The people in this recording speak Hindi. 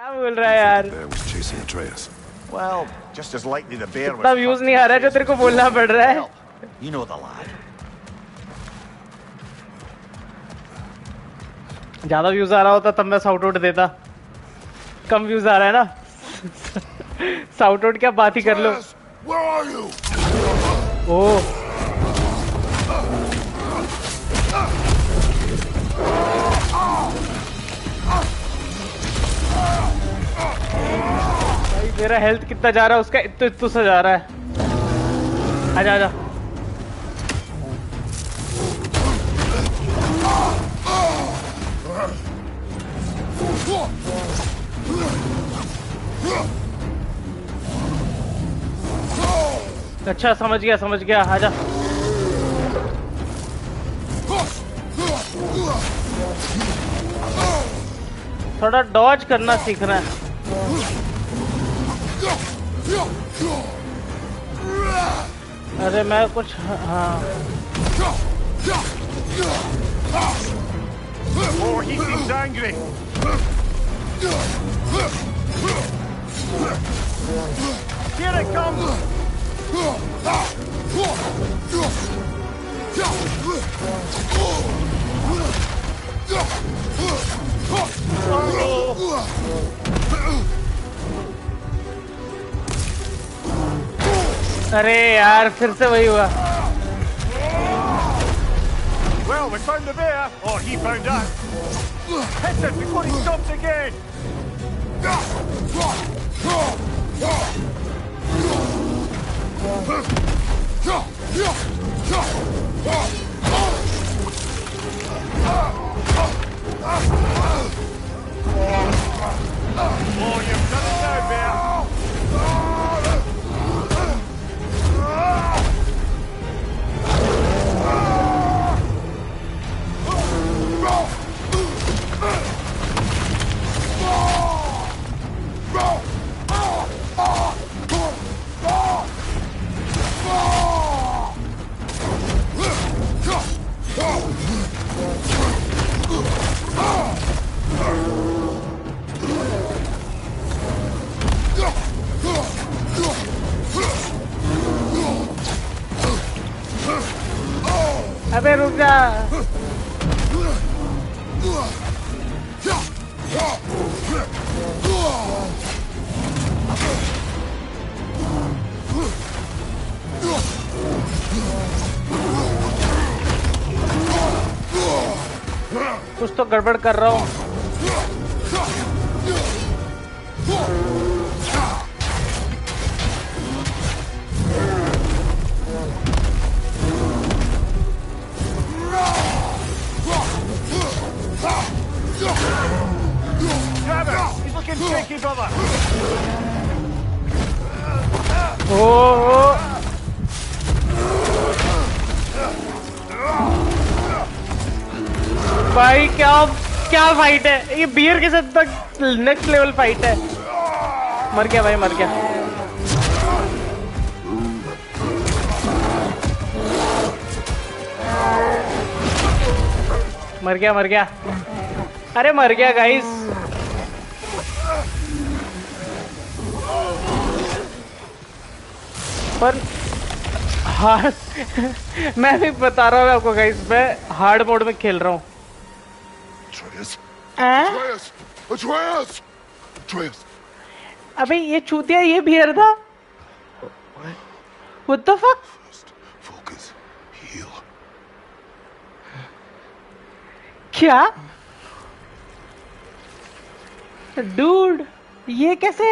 क्या बोल रहा है यार. Well, just as likely the bear was. Views नहीं आ रहा है जो तेरे को बोलना पड़ रहा है। You know the lad. ज़्यादा व्यूज़ आ रहा होता तब मैं साउट आउट देता। कम व्यूज़ आ रहा है ना? साउट आउट क्या बात ही कर लो। ओ। मेरा हेल्थ कितना जा रहा है, उसका इतना इतना सा जा रहा है। आजा आजा अच्छा समझ गया समझ गया। आजा थोड़ा डॉज करना सीखना है। अरे मैं कुछ हाँ Oh, he seems angry. Here it comes. अरे यार फिर से वही हुआ Well, we found the bear. Or he found us. Hit it before he stops again. अबे रुक जा। कुछ तो गड़बड़ कर रहा हूँ। भाई, क्या क्या फाइट है? ये बियर के साथ तक नेक्स्ट लेवल फाइट है। मर गया भाई, मर गया। मर गया मर गया। अरे मर गया गाइस पर हार्ड मैं भी बता रहा हूँ आपको गाइस मैं हार्ड मोड में खेल रहा हूँ. अबे ये चूतिया ये बियर था? What the fuck? Focus, heal. क्या? डूड ये कैसे?